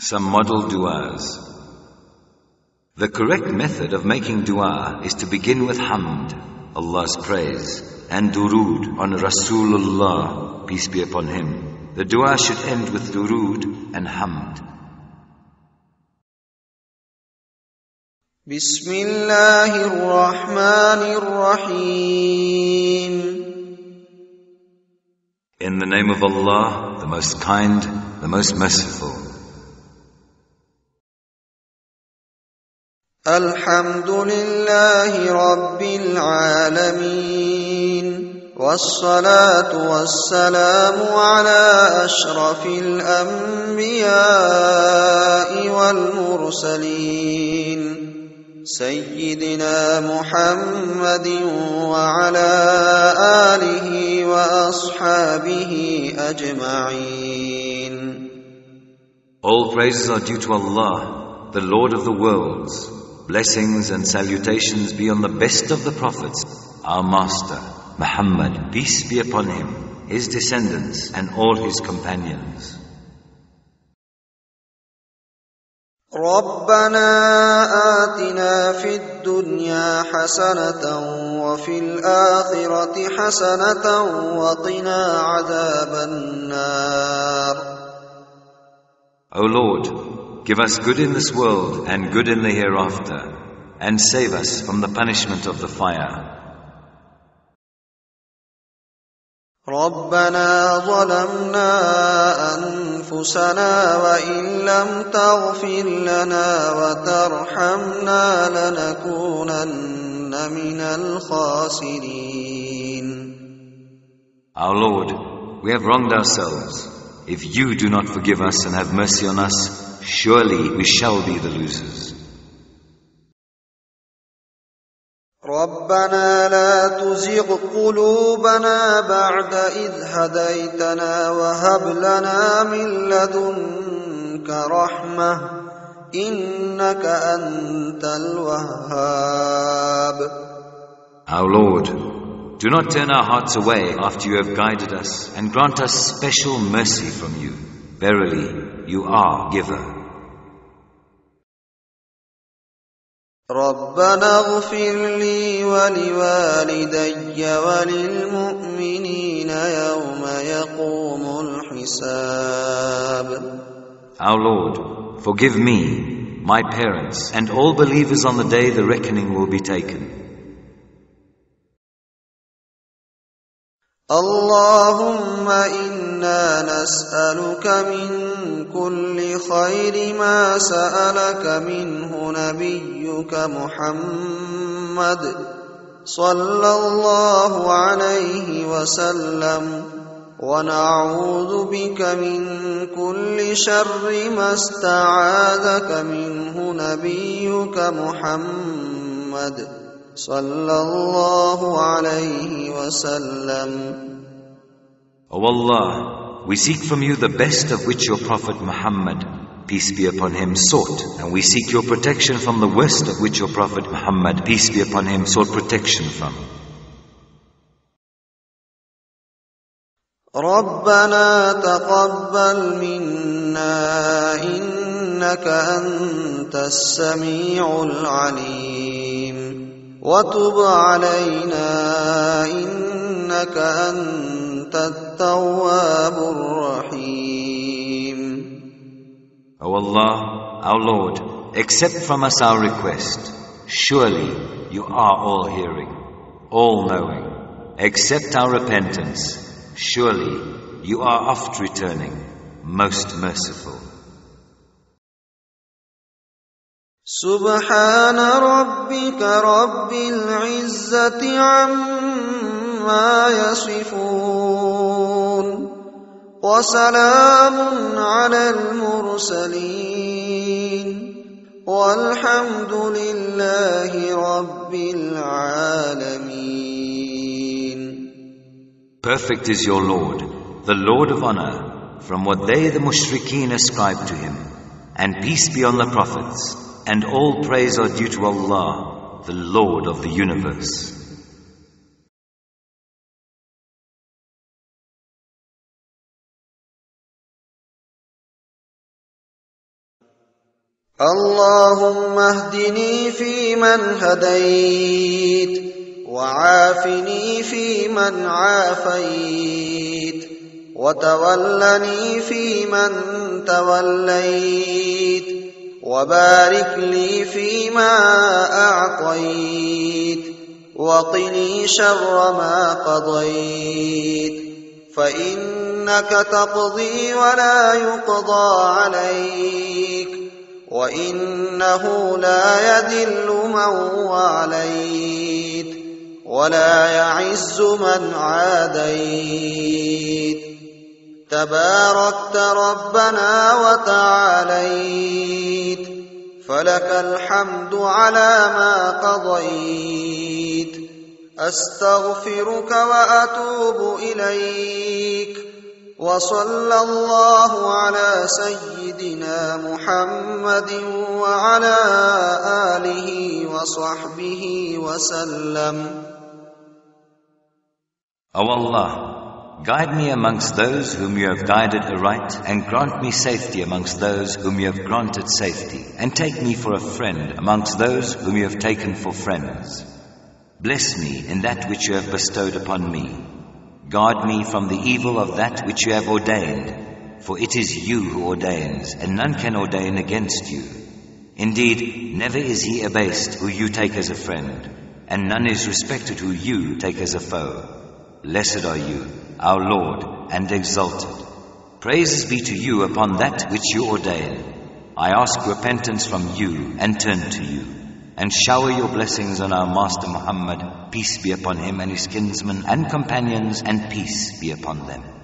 Some model du'as. The correct method of making dua is to begin with hamd, Allah's praise, and durood on Rasulullah, peace be upon him. The dua should end with durood and hamd. بسم الله الرحمن الرحيم In the name of Allah, the most kind, the most merciful. الحمد لله رب العالمين والصلاة والسلام على أشرف الأنبياء والمرسلين سيدنا محمد وعلى آله وأصحابه أجمعين All praises are due to Allah, the Lord of the worlds. Blessings and salutations be on the best of the prophets, our Master, Muhammad, peace be upon him, his descendants, and all his companions. ربنا آتنا في الدنيا حسنة وفي الآخرة حسنة وقنا عذاب النار O Lord, give us good in this world and good in the hereafter, and save us from the punishment of the fire. ربنا ظلمنا أنفسنا وإن لم تغفر لنا وترحمنا لنكونن من الخاسرين Our Lord, we have wronged ourselves. If you do not forgive us and have mercy on us, surely we shall be the losers. ربنا لا تزغ قلوبنا بعد إذ هديتنا وهب لنا من لدنك رحمة إنك أنت الوهاب Our Lord, do not turn our hearts away after you have guided us and grant us special mercy from you. Verily, you are giver. ربنا اغفر لي ولوالدي وللمؤمنين يوم يقوم الحساب Our Lord, forgive me, my parents, and all believers on the day the reckoning will be taken. اللهم إنا نسألك من كل خير ما سألك منه نبيك محمد صلى الله عليه وسلم. ونعوذ بك من كل شر ما استعاذك منه نبيك محمد. صلى الله عليه وسلم O Allah, we seek from you the best of which your Prophet Muhammad, peace be upon him, sought, and we seek your protection from the worst of which your Prophet Muhammad, peace be upon him, sought protection from. ربنا تقبل منا إنك أنت السميع العليم وتب علينا إنك أنت التواب الرحيم O Allah, our Lord, accept from us our request. Surely you are all hearing, all knowing. Accept our repentance. Surely you are oft returning, most merciful. سبحان ربك رب العزة عما يصفون وسلام على المرسلين والحمد لله رب العالمين Perfect is your Lord, the Lord of honor, from what they the mushrikeen ascribe to him. And peace be on the prophets, and all praise are due to Allah, the Lord of the universe. اللهم اهدني فيمن هديت وعافني فيمن عافيت وتولني فيمن توليت وبارك لي فيما أعطيت وقني شر ما قضيت. فإنك تقضي ولا يقضى عليك وإنه لا يذل من واليت ولا يعز من عاديت. تباركت ربنا وتعاليت فلك الحمد على ما قضيت أستغفرك وأتوب إليك وصلى الله على سيدنا محمد وعلى آله وصحبه وسلم. O Allah, guide me amongst those whom you have guided aright, and grant me safety amongst those whom you have granted safety, and take me for a friend amongst those whom you have taken for friends. Bless me in that which you have bestowed upon me. Guard me from the evil of that which you have ordained, for it is you who ordains, and none can ordain against you. Indeed, never is he abased who you take as a friend, and none is respected who you take as a foe. Blessed are you, our Lord, and exalted. Praises be to you upon that which you ordain. I ask repentance from you and turn to you. And shower your blessings on our Master Muhammad, peace be upon him and his kinsmen and companions, and peace be upon them.